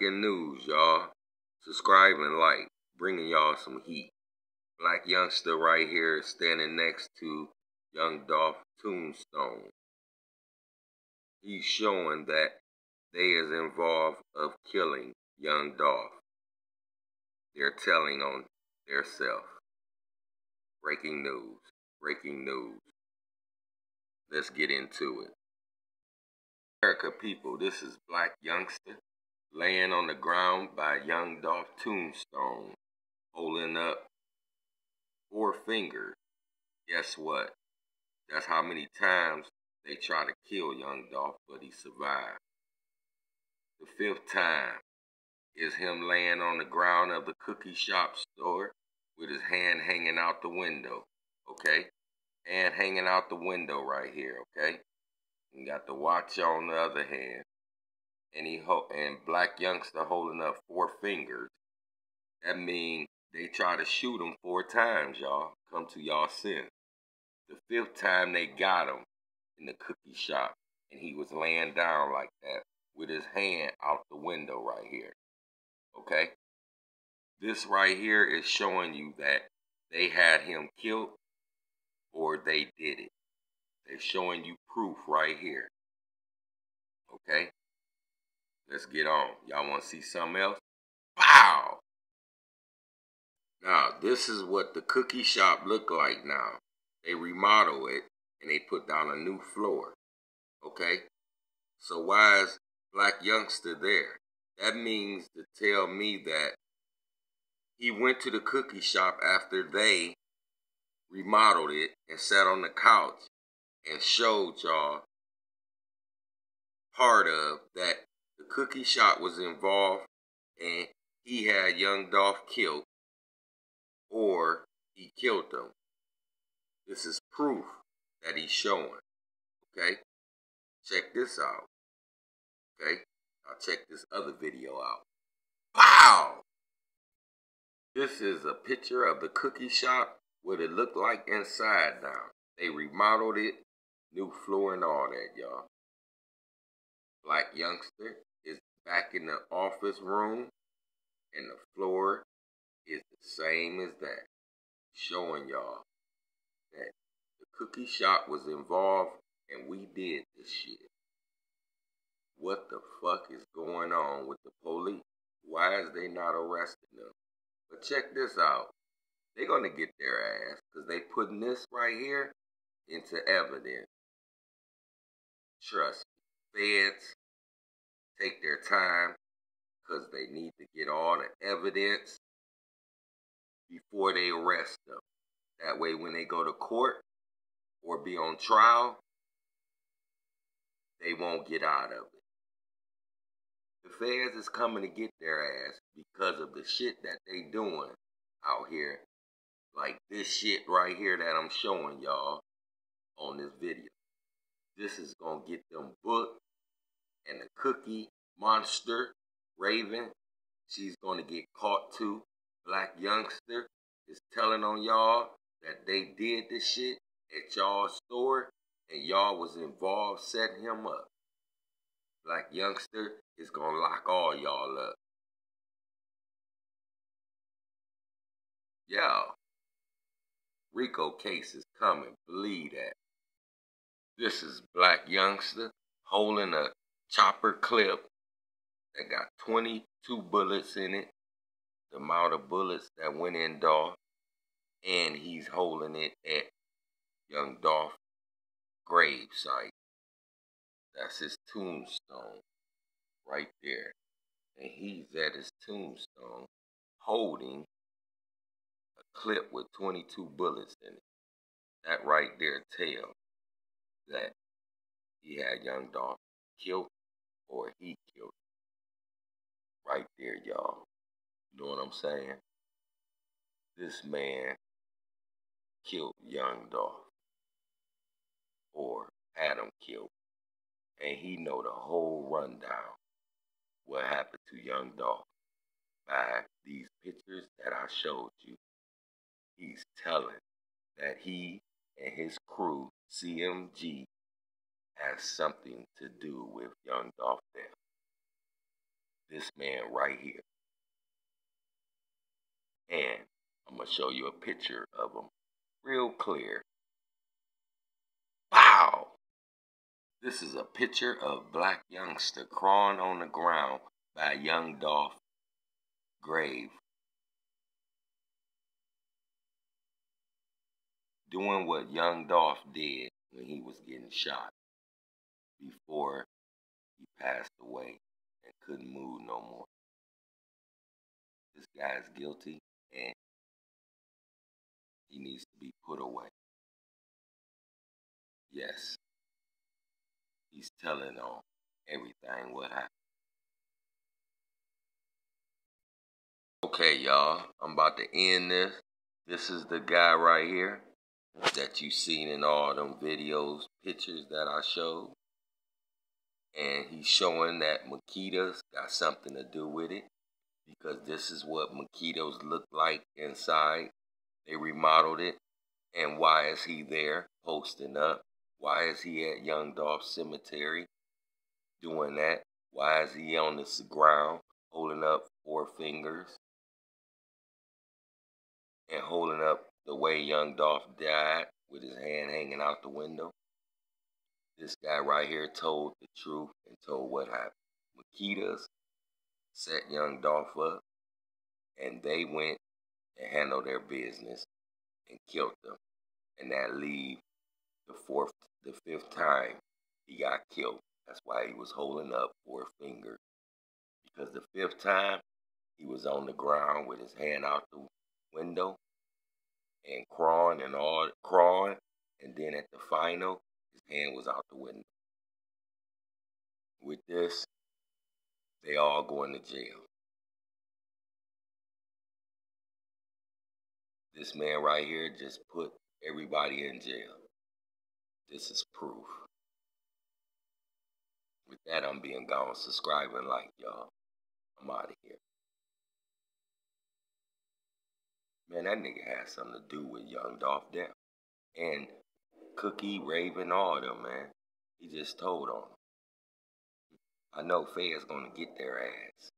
News, y'all. Subscribe and like. Bringing y'all some heat. Black youngster right here standing next to young Dolph Tombstone. He's showing that they is involved of killing young Dolph. They're telling on their self. Breaking news. Breaking news. Let's get into it. America people, this is Black Youngster laying on the ground by young Dolph Tombstone, holding up four fingers. Guess what? That's how many times they try to kill young Dolph, but he survived. The fifth time is him laying on the ground of the cookie shop store with his hand hanging out the window, okay? Hand hanging out the window right here, okay? And got the watch on the other hand. And he ho- and black youngster holding up four fingers. That means they try to shoot him four times, y'all. Come to y'all sense. The fifth time they got him in the cookie shop, and he was laying down like that with his hand out the window right here. Okay? This right here is showing you that they had him killed or they did it. They're showing you proof right here. Okay? Let's get on. Y'all want to see something else? Wow! Now, this is what the cookie shop look like now. They remodel it and they put down a new floor. Okay? So why is Black Youngster there? That means to tell me that he went to the cookie shop after they remodeled it and sat on the couch and showed y'all part of that the cookie shop was involved and he had young Dolph killed or he killed them. This is proof that he's showing. Okay? Check this out. Okay? I'll check this other video out. Wow! This is a picture of the cookie shop, what it looked like inside now. They remodeled it, new floor and all that, y'all. Black youngster back in the office room, and the floor is the same as that. Showing y'all that the cookie shop was involved and we did this shit. What the fuck is going on with the police? Why is they not arresting them? But check this out. They're gonna get their ass because they putting this right here into evidence. Trust me. Feds take their time because they need to get all the evidence before they arrest them. That way, when they go to court or be on trial, they won't get out of it. The feds is coming to get their ass because of the shit that they doing out here. Like this shit right here that I'm showing y'all on this video. This is gonna get them booked and the cookie monster Raven, she's gonna get caught too. Black youngster is telling on y'all that they did this shit at y'all store and y'all was involved setting him up. Black youngster is gonna lock all y'all up. Y'all, RICO case is coming, believe that. This is Black Youngster holding a chopper clip that got 22 bullets in it, the amount of bullets that went in Dolph, and he's holding it at young Dolph grave site. That's his tombstone right there. And he's at his tombstone holding a clip with 22 bullets in it. That right there tells that he had young Dolph killed or he killed him. Right there, y'all. You know what I'm saying? This man killed young Dolph or had him killed. And he know the whole rundown what happened to young Dolph by these pictures that I showed you. He's telling that he and his crew, CMG, has something to do with young Dolph death. this man right here. And I'm going to show you a picture of him real clear. Wow! This is a picture of black youngster crawling on the ground by young Dolph grave. Doing what young Dolph did when he was getting shot before he passed away and couldn't move no more. This guy is guilty and he needs to be put away. Yes, he's telling on everything what happened. Okay, y'all, I'm about to end this. This is the guy right here that you seen in all them videos, pictures that I showed. And he's showing that Makitas got something to do with it because this is what Makitas look like inside. They remodeled it. And why is he there posting up? Why is he at Young Dolph Cemetery doing that? Why is he on the ground holding up four fingers? And holding up the way Young Dolph died with his hand hanging out the window. This guy right here told the truth and told what happened. Makitas set Young Dolph up, and they went and handled their business and killed them. And that leave the fourth, the fifth time he got killed. That's why he was holding up four fingers. Because the fifth time he was on the ground with his hand out the window and crawling and all crawling, and then at the final, his hand was out the window. With this, they all going to jail. This man right here just put everybody in jail. This is proof. With that, I'm being gone. Subscribe and like, y'all. I'm out of here. Man, that nigga had something to do with Young Dolph death. And Cookie, Raven, all them, man. He just told on them. I know Fed's gonna get their ass.